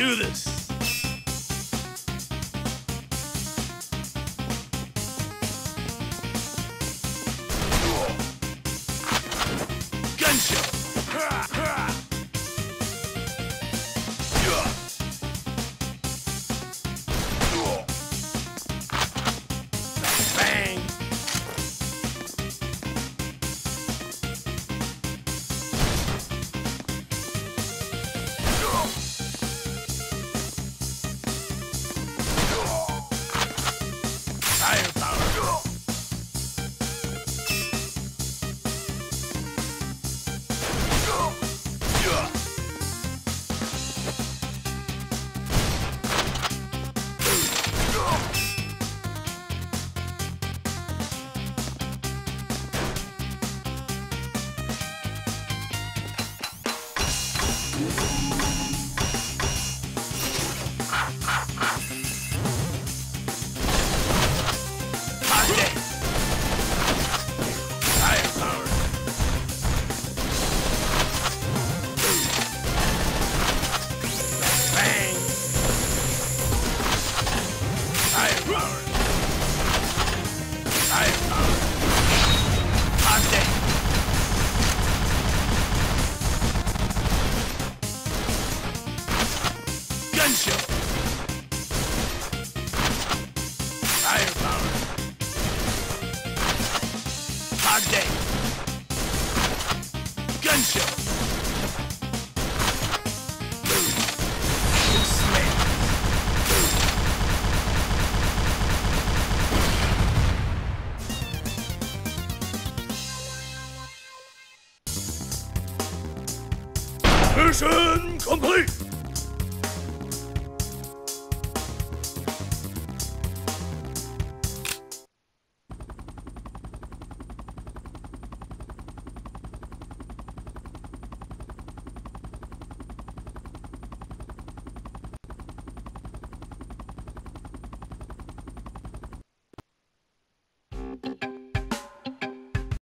do this. Gun show. Firepower. Hot day. Gun show. Mission complete!